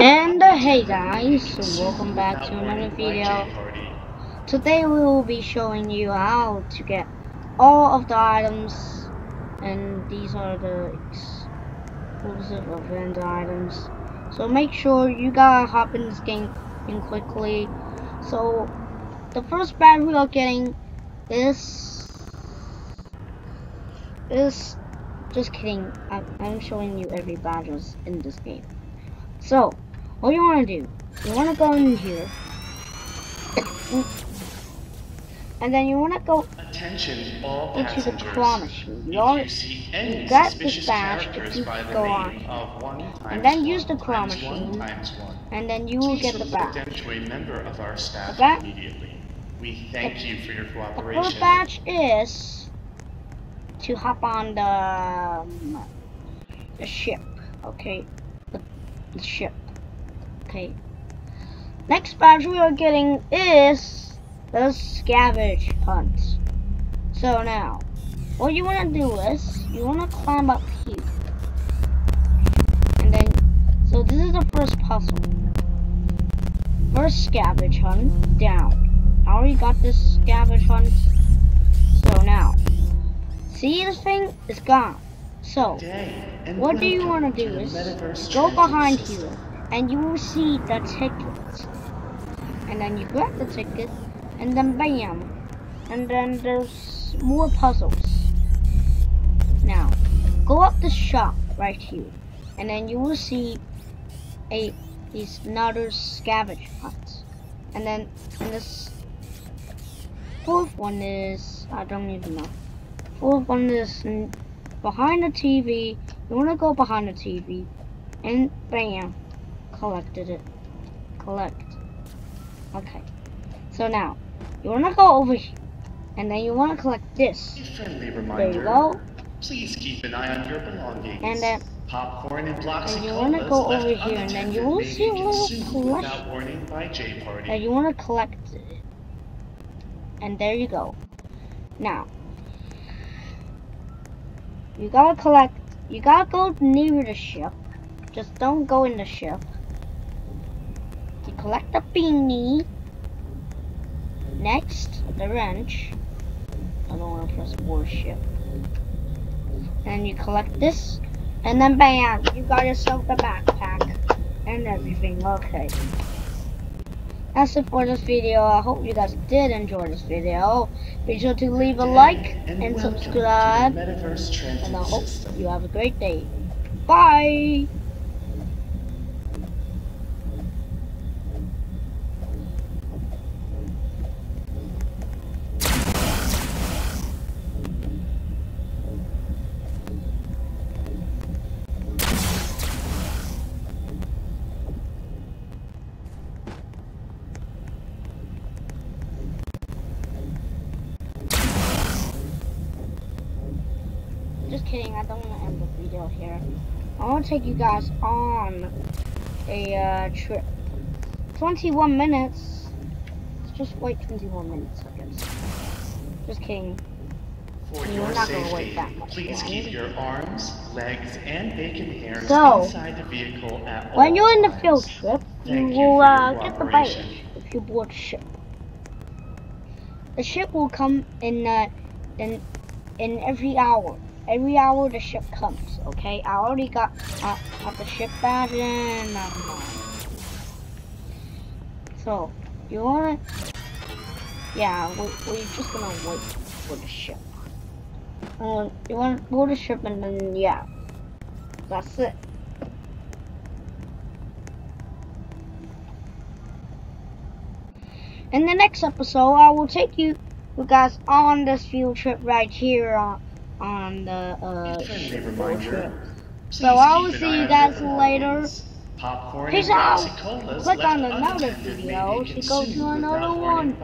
and uh, hey guys, welcome back to another video. Today we will be showing you how to get all of the items and these are the exclusive event items. So make sure you gotta hop in this game in quickly. So the first badge we are getting is is just kidding. I'm, I'm showing you every badges in this game. So all you wanna do, you wanna go in here and then you wanna go Attention, all into the claw machine. You If already you you got this badge to by the go on. And then one use the claw machine. times one, and then you will get the badge. to a member of our staff badge? immediately. We thank you for your The cooperation. first badge is to hop on the um, the ship. Okay, the, the ship. Okay. Next badge we are getting is the scavenge hunt. So now, what you want to do is you want to climb up here, and then so this is the first puzzle. First scavenge hunt down. I already got this scavenge hunt. So now, see this thing? It's gone. So, and what do you want to do is go behind here and you will see the ticket. And then you grab the ticket and then bam. And then there's more puzzles. Now, go up the shop right here. And then you will see a these another scavenge hunt. And then and this fourth one is I don't even know. Fourth one is mm, behind the TV. You wanna go behind the TV, and bam, collected it. Collect. Okay. So now you wanna go over here, and then you wanna collect this. There you go. Please keep an eye on your belongings. And then Popcorn and blocks and you wanna go over here, and then you will see a little collection. Without warning by J-Party. and you wanna collect it. And there you go. Now you gotta collect. You gotta go near the ship. Just don't go in the ship. You collect the beanie. Next, the wrench. I don't want to press warship. And you collect this, and then bam, you got yourself the backpack and everything. Okay. That's it for this video. I hope you guys did enjoy this video. Be sure to leave a like and the subscribe. And I hope you have a great day. Bye. Just kidding, I don't want to end the video here. I want to take you guys on a uh, trip. 21 minutes. Let's just wait 21 minutes, I guess. Just kidding. For You're your safety, wait that much please longer. keep your arms, legs, and bacon hairs So, inside the vehicle at When you're in the field trip, you Thank will your uh, get the bike if you board the ship. The ship will come in uh, in in every hour. Every hour the ship comes. Okay, I already got uh, got the ship badge. Um, so you wanna? Yeah, we we're just gonna wait for the ship. Uh, you wanna board the ship and then yeah, that's it. In the next episode, I will take you, you guys on this field trip right here on, on the uh, A friendly field reminder. trip. So I will see you guys later. Popcorn Peace out. Click on another video to go to another one.